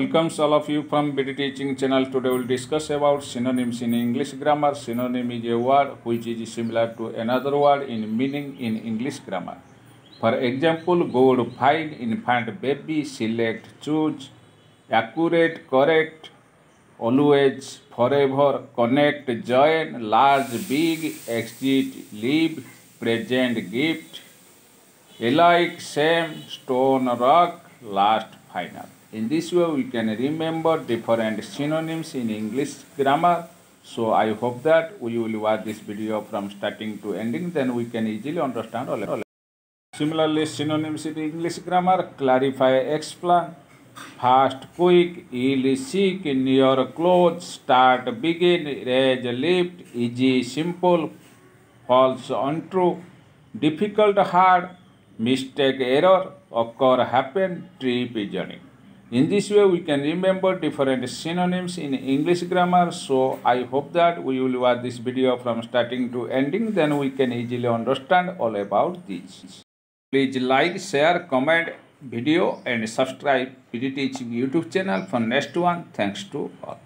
Welcomes all of you from BD Teaching channel. Today we'll discuss about synonyms in English grammar. Synonym is a word which is similar to another word in meaning in English grammar. For example, good, fine, infant, baby, select, choose, accurate, correct, always, forever, connect, join, large, big, exit, leave, present, gift, alike, same, stone, rock, last, final. In this way, we can remember different synonyms in English grammar. So I hope that we will watch this video from starting to ending, then we can easily understand all. all. Similarly, synonyms in English grammar clarify, explain, fast, quick, ill, sick, near, close, start, begin, raise, lift, easy, simple, false, untrue, difficult, hard, mistake, error, occur, happen, trip, journey. In this way, we can remember different synonyms in English grammar. So I hope that we will watch this video from starting to ending. Then we can easily understand all about this. Please like, share, comment video and subscribe BD Teaching YouTube channel for next one. Thanks to all.